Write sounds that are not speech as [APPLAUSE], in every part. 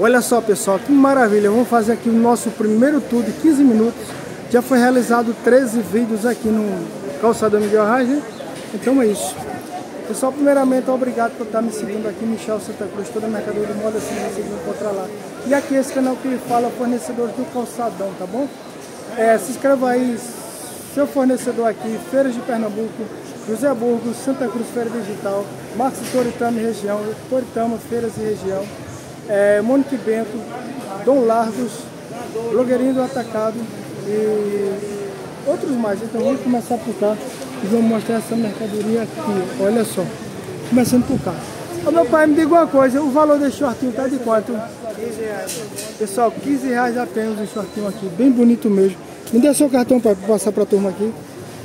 Olha só pessoal, que maravilha, vamos fazer aqui o nosso primeiro tour de 15 minutos. Já foi realizado 13 vídeos aqui no Calçadão Miguel Arraes, então é isso. Pessoal, primeiramente, obrigado por estar me seguindo aqui, Michel Santa Cruz, toda a mercadoria moda assim, vocês vão encontrar lá. E aqui esse canal que fala fornecedores do calçadão, tá bom? É, se inscreva aí, seu fornecedor aqui, Feiras de Pernambuco, José Burgos, Santa Cruz Feira Digital, Marcos Toritama e região, Toritama Feiras e região, é, Mônica Bento, Dom Largos, Blogueirinho do Atacado e outros mais. Então vamos começar por cá e vamos mostrar essa mercadoria aqui. Olha só, começando por cá. Meu pai, me diga uma coisa, o valor desse shortinho tá de quanto? 15 reais. Pessoal, 15 reais apenas o shortinho aqui, bem bonito mesmo. Me dê seu cartão para passar para a turma aqui.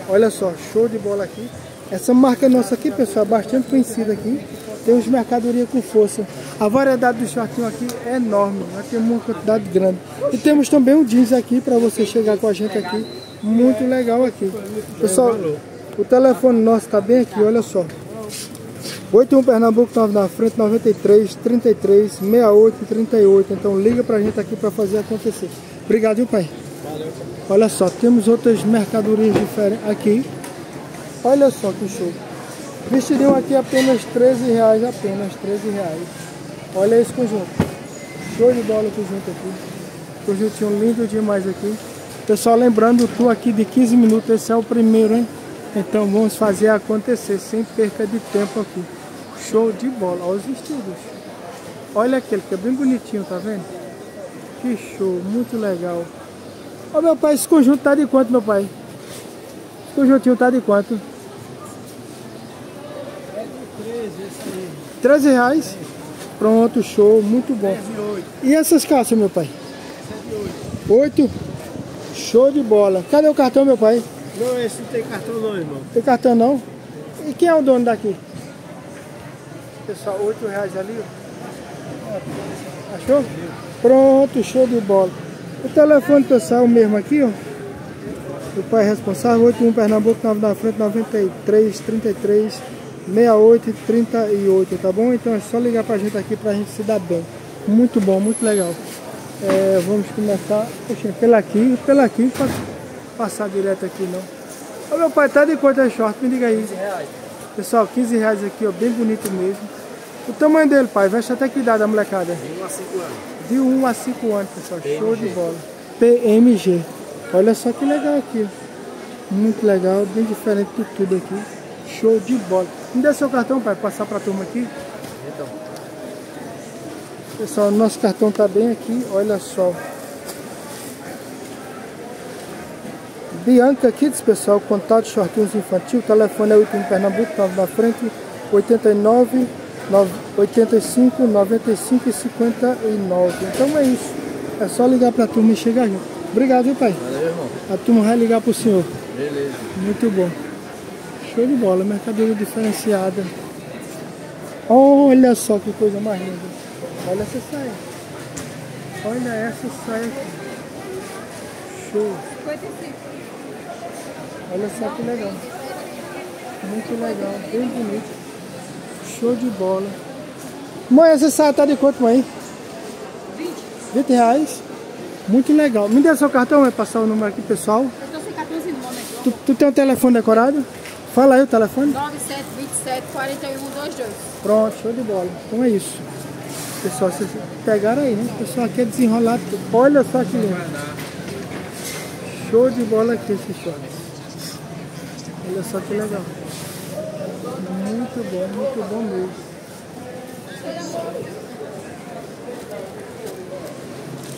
Olha só, show de bola aqui. Essa marca nossa aqui, pessoal, é bastante conhecida aqui. Temos mercadoria com força. A variedade do shortinho aqui é enorme. Aqui é uma quantidade grande. E temos também um jeans aqui para você chegar com a gente aqui. Muito legal aqui. Pessoal, o telefone nosso está bem aqui, olha só. 81 Pernambuco, 9 na frente, 93 33 68 38. Então liga pra gente aqui para fazer acontecer. Obrigado, viu, pai? Valeu. Olha só, temos outras mercadorias diferentes aqui. Olha só que show. Vestidinho aqui apenas 13 reais, apenas 13 reais. Olha esse conjunto. Show de bola o conjunto aqui. Conjuntinho lindo demais aqui. Pessoal, lembrando, tour aqui de 15 minutos, esse é o primeiro, hein? Então vamos fazer acontecer, sem perca de tempo aqui. Show de bola. Olha os vestidos. Olha aquele que é bem bonitinho, tá vendo? Que show, muito legal. Ô meu pai, esse conjunto tá de quanto, meu pai? Esse conjuntinho tá de quanto? É de 13, esse aí. 13 reais? Pronto, show, muito bom. E essas calças, meu pai? Essa é de 8. 8? Show de bola. Cadê o cartão, meu pai? Não, esse não tem cartão não, irmão. Tem cartão não? E quem é o dono daqui? Pessoal, 8 reais ali. ó. Achou? Pronto, show de bola. O telefone pessoal é mesmo aqui, ó. O pai responsável, 81 Pernambuco, 9 na frente, 93, 33, 68 e 38, tá bom? Então é só ligar pra gente aqui pra gente se dar bem. Muito bom, muito legal. É, vamos começar, poxa, pela aqui, pela aqui, pode passar direto aqui não. Ô meu pai, tá de quanto é short? Me diga aí. 15 reais. Pessoal, 15 reais aqui, ó, bem bonito mesmo. O tamanho dele, pai, veste até que idade a molecada? De 1 a 5 anos. De 1 a 5 anos, pessoal. Show de bola. PMG. Olha só que legal aqui. Muito legal, bem diferente de tudo aqui. Show de bola. Me dê seu cartão, pai, passar pra turma aqui. Então, Pessoal, nosso cartão tá bem aqui, olha só. Bianca Kids, pessoal, contato shortinhos infantil, telefone é 81 Pernambuco, 9 na frente, 89 9, 85 95 e 59. Então é isso. É só ligar pra turma e chegar junto. Obrigado, viu, pai? valeu, irmão. A turma vai ligar pro senhor. Beleza. Muito bom. Show de bola, mercadoria diferenciada. Olha só que coisa mais linda. Olha essa saia. Olha essa saia aqui. Show. Olha só que legal. Muito legal, bem bonito. Show de bola. Mãe, essa saia tá de quanto, mãe? 20. 20 reais. Muito legal. Me dê seu cartão, vai passar o número aqui, pessoal. Eu tô sem 14 nomes aqui. Tu, tu tem um telefone decorado? Fala aí o telefone. 9727 4122. Pronto, show de bola. Então é isso. Pessoal, vocês pegaram aí, né? O pessoal aqui é desenrolado. Olha só que lindo. Show de bola aqui esse short. Olha só que legal. Muito bom, muito bom mesmo.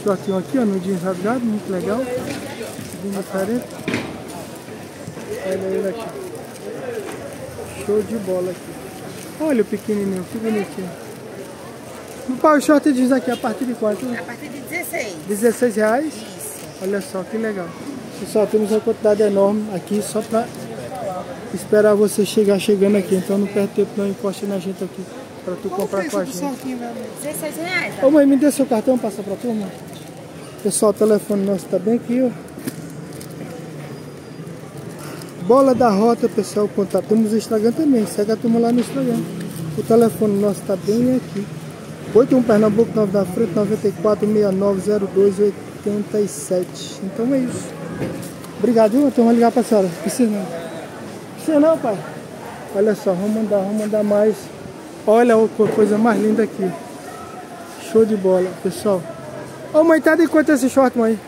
Shortinho aqui, ó, no jeans rasgado, muito legal. Bem diferente. Olha ele aqui. Show de bola aqui. Olha o pequenininho, que bonitinho. O pau short diz aqui a partir de quanto? A partir de 16. 16 reais? Isso. Olha só que legal. Pessoal, temos uma quantidade enorme aqui só para esperar você chegar chegando aqui. Então não perde tempo, não encoste na gente aqui para tu comprar com a gente. 16 reais. Ô mãe, me dê seu cartão, passa pra turma. Pessoal, o telefone nosso tá bem aqui, ó. Bola da Rota, pessoal, contato. Temos o Instagram também, segue a turma lá no Instagram. O telefone nosso tá bem aqui. 81 Pernambuco, 9 da frente, 94 69 02 87. Então é isso. Obrigado, viu? Então vamos ligar pra senhora. Precisa não. Precisa não, pai. Olha só, vamos mandar, vamos mandar mais. Olha a coisa mais linda aqui. Show de bola, pessoal. Ô mãe, tá de quanto esse short, mãe?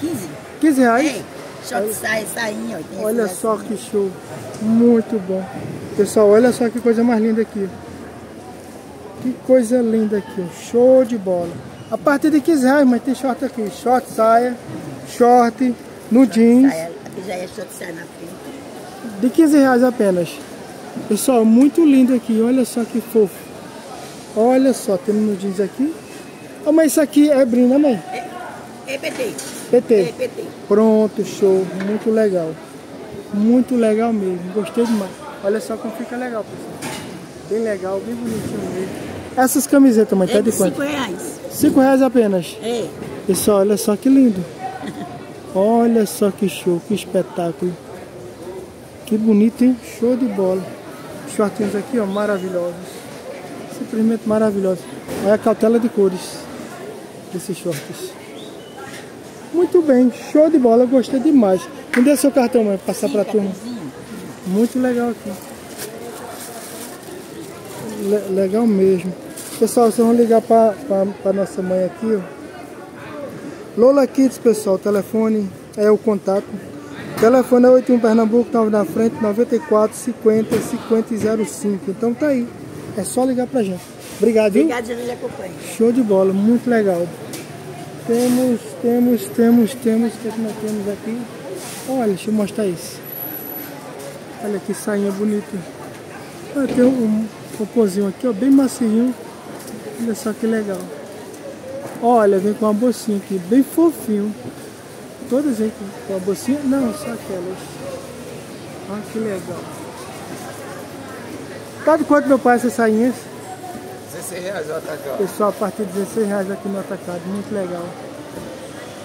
15. 15 reais? Ei, short sai, sainha, 80 Olha só que show. Muito bom. Pessoal, olha só que coisa mais linda aqui. Que coisa linda aqui. Show de bola. A partir de 15 reais, mas tem short aqui. Short, saia, short, no jeans. Saia, aqui já é short sai na frente. De 15 reais apenas. Pessoal, muito lindo aqui. Olha só que fofo. Olha só, temos no jeans aqui. Ah, mas isso aqui é brinda, mãe? É PT. PT. É PT. Pronto, show. Muito legal. Muito legal mesmo. Gostei demais. Olha só como fica legal, pessoal. Bem legal, bem bonitinho mesmo. Essas camisetas, mãe, tá É de de quanto? 5 reais. 5 reais apenas. É. Pessoal, olha só que lindo. [LAUGHS] Olha só que show, que espetáculo. Que bonito, hein? Show de bola. Shortinhos aqui, ó, maravilhosos. Simplesmente maravilhosos. Olha a cautela de cores desses shorts. Muito bem, show de bola, gostei demais. Me dê seu cartão, mãe, passar pra turma. cartãozinho. Muito legal aqui. Le- legal mesmo. Pessoal, vocês vão ligar para a nossa mãe aqui, ó. Lola Kids, pessoal, telefone é o contato. Telefone é 81 Pernambuco, 9 na frente, 94 50 50 05. Então tá aí. É só ligar pra gente. Obrigado, viu? Obrigado, me acompanha. Show de bola, muito legal. Temos, temos, temos, temos, o que nós temos aqui? Olha, deixa eu mostrar isso. Olha que sainha bonita. Olha, tem um cocôzinho aqui, ó, bem macio. Olha só que legal. Olha, vem com uma bolsinha aqui, bem fofinho. Todas aqui com a bolsinha? Não, só aquelas. Olha que legal. Tá de quanto, meu pai, essas sainhas? 16 reais o atacado. Pessoal, a partir de 16 reais aqui no atacado, muito legal.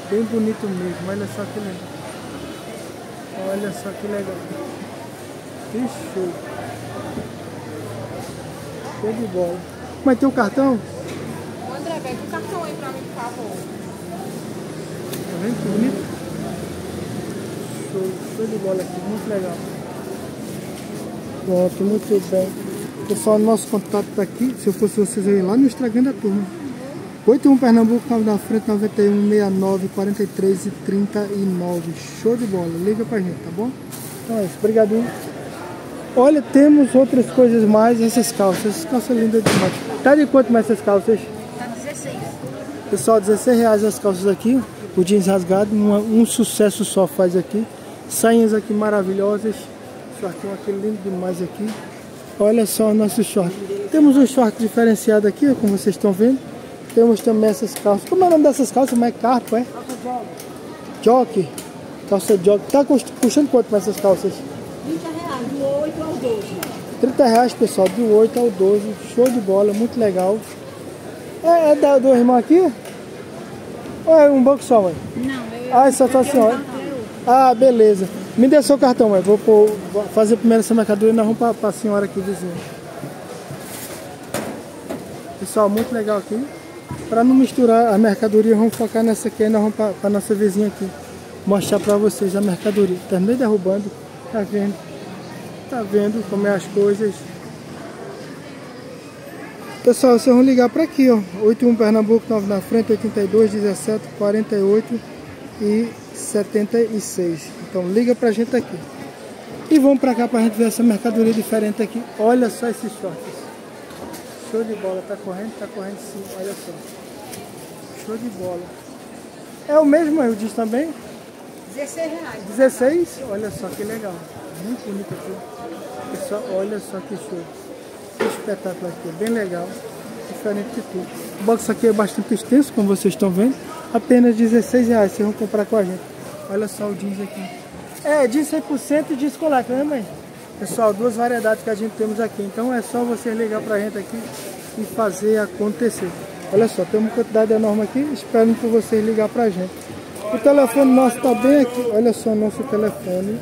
Bem bonito mesmo, olha só que legal. Olha só que legal. Que show. Show de bola. Mas tem o cartão? Ô, André, pega o cartão aí pra mim, por favor. Tá vendo que bonito? Show, show de bola aqui, muito legal. Pronto, muito bem. Pessoal, nosso contato tá aqui. Se eu fosse vocês, eu ia lá no Instagram da turma. 81 Pernambuco, 9 da frente, 91 69 43 e 39. Show de bola. Liga pra gente, tá bom? Então é isso. Obrigadinho. Olha, temos outras coisas mais. Essas calças. Essas calças lindas demais. Tá de quanto mais essas calças? Tá 16. Pessoal, 16 reais as calças aqui, o jeans rasgado, um, um sucesso só faz aqui. Sainhas aqui maravilhosas, shortinho aqui lindo demais aqui. Olha só o nosso short. Temos um short diferenciado aqui, como vocês estão vendo. Temos também essas calças. Como é o nome dessas calças? Mais carpo, é? Jockey. Calça jockey. Tá cust- custando quanto mais essas calças? 30 reais, do 8 ao 12. 30 reais, pessoal, do 8 ao 12. Show de bola, muito legal. É, é da, do irmão aqui? Ou é um banco só, mãe? Não, eu... Ah, essa tá a senhora. Ah, beleza. Me dê seu cartão, mãe. Vou, vou fazer primeiro essa mercadoria e nós vamos pra, pra senhora aqui vizinha. Pessoal, muito legal aqui. Para não misturar a mercadoria, vamos focar nessa aqui e nós vamos pra, pra nossa vizinha aqui. Mostrar pra vocês a mercadoria. Terminei derrubando. Tá vendo? Tá vendo como é as coisas. Pessoal, vocês vão ligar para aqui, ó. 81 Pernambuco, 9 na frente, 82, 17, 48 e 76. Então liga pra gente aqui. E vamos pra cá pra gente ver essa mercadoria diferente aqui. Olha só esses shorts. Show de bola, tá correndo? Tá correndo sim, olha só. Show de bola. É o mesmo, eu disse também? 16 reais. 16? Olha só que legal. Muito bonito aqui. Pessoal, olha só que show. Que espetáculo aqui. Bem legal. Diferente de tudo. O box aqui é bastante extenso, como vocês estão vendo. Apenas 16 reais. Vocês vão comprar com a gente. Olha só o jeans aqui. É, jeans 100% e jeans colado, né mãe? Pessoal, duas variedades que a gente temos aqui. Então é só vocês ligar pra gente aqui e fazer acontecer. Olha só, tem uma quantidade enorme aqui. Espero por vocês ligar pra gente. O telefone nosso tá bem aqui. Olha só o nosso telefone.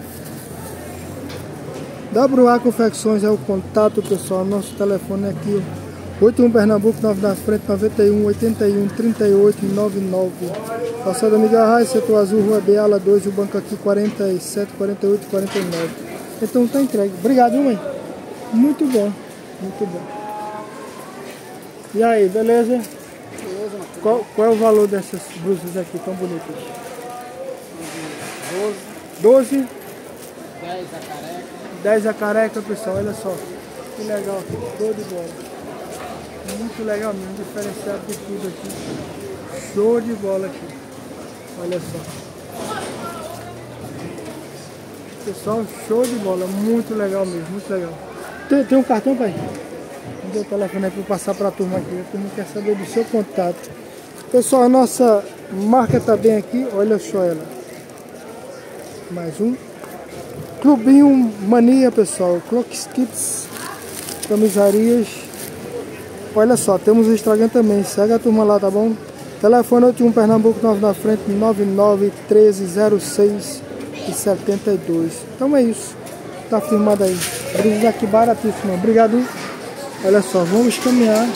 WA Confecções é o contato, pessoal. Nosso telefone é aqui, ó. 81 Pernambuco, 9 na frente, 91, 81, 38, 99. Calçada Miguel Arraes, setor azul, Rua B, ala 2, o banco aqui 47, 48, 49. Então tá entregue. Obrigado, mãe. Muito bom, muito bom. E aí, beleza? Beleza, mano. Qual, qual é o valor dessas blusas aqui tão bonitas? 12, 12, 10 a careca. 10 a careca, pessoal, olha só. Que legal show de bola. Muito legal mesmo, diferenciado de tudo aqui. Show de bola aqui. Olha só. Pessoal, show de bola, muito legal mesmo, muito legal. Tem, tem um cartão, pai? Me dê o telefone aí para eu passar para a turma aqui. A turma quer saber do seu contato. Pessoal, a nossa marca tá bem aqui, olha só ela. Mais um. Clubinho Mania, pessoal. Clock Kids, camisarias. Olha só, temos o Instagram também. Segue a turma lá, tá bom? Telefone 81 Pernambuco 9 na frente 99 13 06 e 72. Então é isso. Tá firmado aí. Brisas aqui baratíssimo. Obrigado. Olha só, vamos caminhar.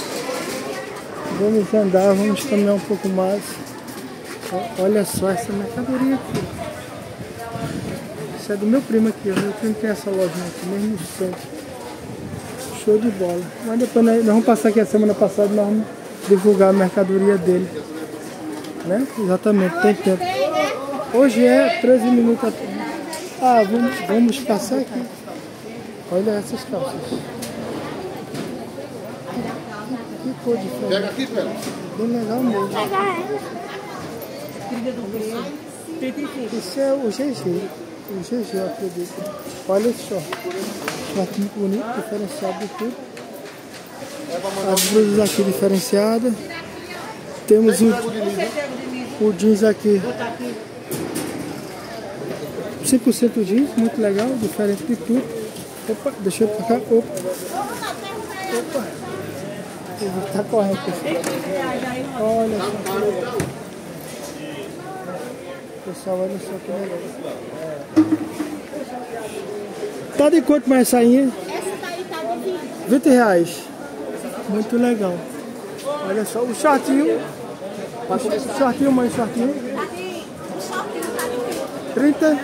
Vamos andar, vamos caminhar um pouco mais. Olha só essa mercadoria aqui. Isso é do meu primo aqui. Meu primo tem essa lojinha aqui, mesmo no centro. Show de bola. Mas depois nós, nós vamos passar aqui a semana passada, nós vamos divulgar a mercadoria dele. Né? Exatamente, tem tempo. Hoje é 13 minutos atrás. Ah, vamos, vamos passar aqui. Olha essas calças. Que cor diferente. Pega aqui, pega. Bem legal mesmo. Isso é o GG. GG, eu. Olha só. Short bonito, diferenciado de tudo. As blusas aqui diferenciadas. Temos o, o jeans aqui. 100% jeans, muito legal, diferente de tudo. Opa, deixa eu tocar. Opa. Opa. Ele tá correndo. Olha só Pessoal, olha só que legal. Tá de quanto mais sainha? Essa daí tá de 20. 20 reais. Muito legal. Olha só, o shortinho. O shortinho, mãe, shortinho. Tá de. O shortinho tá de 30.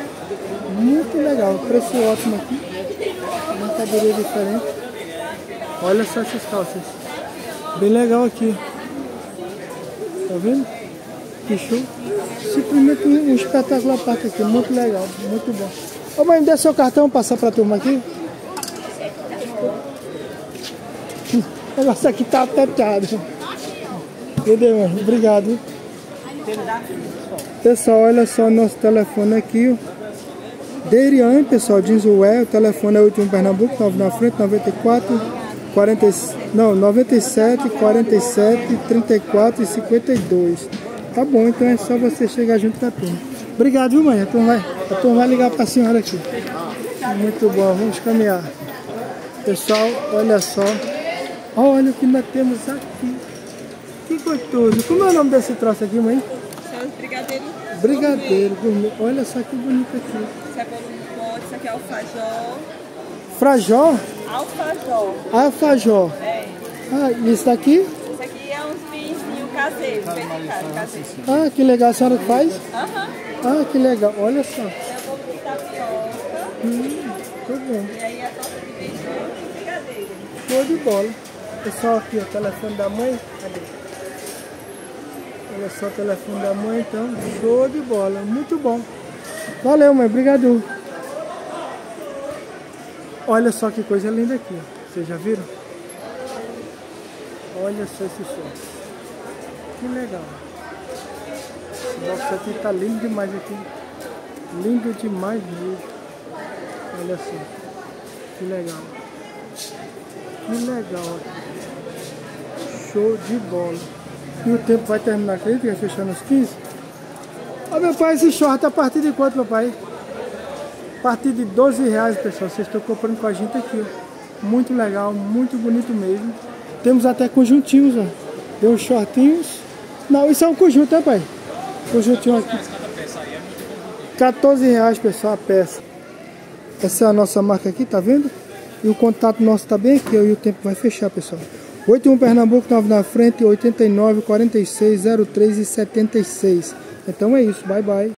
Muito legal. Preço ótimo aqui. Mercadoria diferente. Olha só essas calças. Bem legal aqui. Tá vendo? Show. Simplesmente um espetáculo à parte aqui. Muito legal. Muito bom. Ô mãe, dê seu cartão passar pra turma aqui. O negócio aqui tá apertado. Entendeu, mãe? Obrigado. Pessoal, olha só o nosso telefone aqui. ó. Deirian, pessoal, diz o é, o telefone é 81 Pernambuco, 9 na frente, 94, 40, não, 97, 47, 34 e 52. Tá bom, então é só você chegar junto com a turma. Obrigado, viu, mãe? A turma vai, a turma vai ligar pra senhora aqui. Muito bom, vamos caminhar. Pessoal, olha só. Olha o que nós temos aqui. Que gostoso. Como é o nome desse troço aqui, mãe? São os brigadeiros. Brigadeiro. gourmet. Olha só que bonito aqui. Isso é bolo no pote, isso aqui é alfajor. Frajó, Alfajor. alfajó. É. Ah, e isso daqui? Isso aqui é uns casa, caseiro. Ah, que legal. A senhora faz? Aham. Ah, que legal. Olha só. É bolo de tapioca. Hum, tudo. E aí a torta de beijão e brigadeiro. Show de bola. Pessoal, aqui, o telefone da mãe. Cadê? Olha só o telefone da mãe, então. Show de bola. Muito bom. Valeu, mãe. Obrigado. Olha só que coisa linda aqui. ó. Vocês já viram? Olha só esse short. Que legal. Nossa, aqui tá lindo demais aqui. Lindo demais mesmo. Olha só. Que legal. Que legal. Show de bola. E o tempo vai terminar, acredita fechar nos 15? Ó meu pai, esse short a partir de quanto, meu pai? A partir de 12 reais, pessoal. Vocês estão comprando com a gente aqui, ó. Muito legal, muito bonito mesmo. Temos até conjuntinhos, ó. Uns shortinhos. Não, isso é um conjunto, né, pai? Conjuntinho aqui. 14 reais, pessoal, a peça. Essa é a nossa marca aqui, tá vendo? E o contato nosso tá bem aqui, e o tempo vai fechar, pessoal. 81 Pernambuco, 9 na frente, 89, 46, 03 e 76. Então é isso, bye bye.